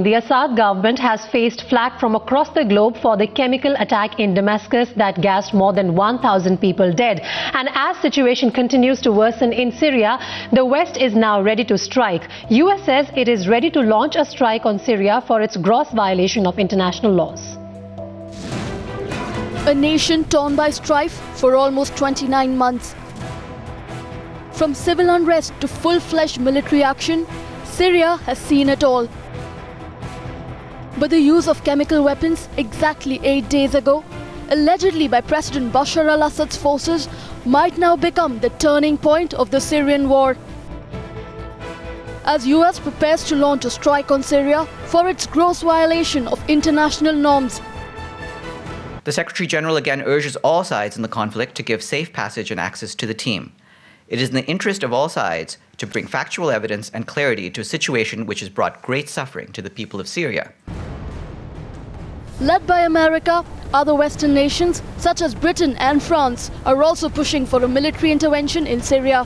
The Assad government has faced flack from across the globe for the chemical attack in Damascus that gassed more than 1,000 people dead. And as situation continues to worsen in Syria, the West is now ready to strike. US says it is ready to launch a strike on Syria for its gross violation of international laws. A nation torn by strife for almost 29 months. From civil unrest to full-fledged military action, Syria has seen it all. But the use of chemical weapons exactly eight days ago, allegedly by President Bashar al-Assad's forces, might now become the turning point of the Syrian war. As US prepares to launch a strike on Syria for its gross violation of international norms, the Secretary General again urges all sides in the conflict to give safe passage and access to the team. It is in the interest of all sides to bring factual evidence and clarity to a situation which has brought great suffering to the people of Syria. Led by America, other Western nations, such as Britain and France, are also pushing for a military intervention in Syria.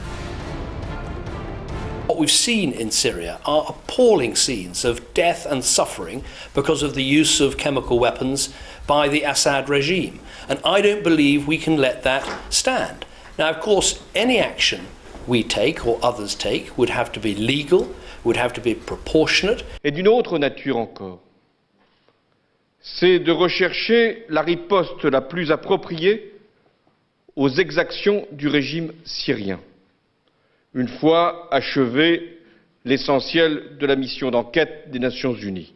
What we've seen in Syria are appalling scenes of death and suffering because of the use of chemical weapons by the Assad regime. And I don't believe we can let that stand. Now, of course, any action we take or others take would have to be legal, would have to be proportionate. Et d'une autre nature encore. C'est de rechercher la riposte la plus appropriée aux exactions du régime syrien, une fois achevé l'essentiel de la mission d'enquête des Nations Unies.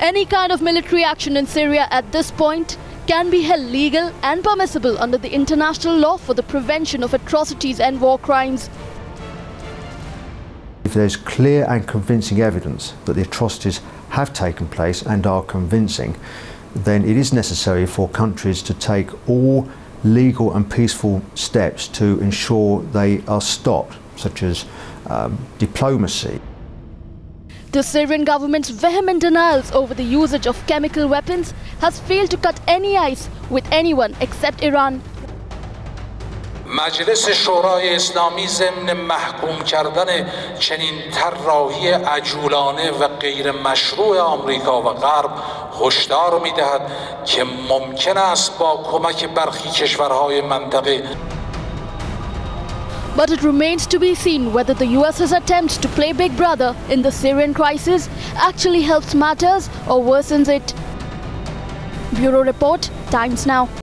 Any kind of military action in Syria at this point can be held legal and permissible under the international law for the prevention of atrocities and war crimes. If there's clear and convincing evidence that the atrocities have taken place and are convincing, then it is necessary for countries to take all legal and peaceful steps to ensure they are stopped, such as um, diplomacy. The Syrian government's vehement denials over the usage of chemical weapons has failed to cut any ice with anyone except Iran. مجلس شورای اسلامی ضمن محکوم کردن چنین طراحی عجولانه و غیر مشروع آمریکا و غرب هشدار می‌دهد که ممکن است با کمک برخی کشورهای منطقه But it remains to be seen whether the US's attempt to play Big Brother in the Syrian crisis actually helps matters or worsens it. Bureau Report, Times Now.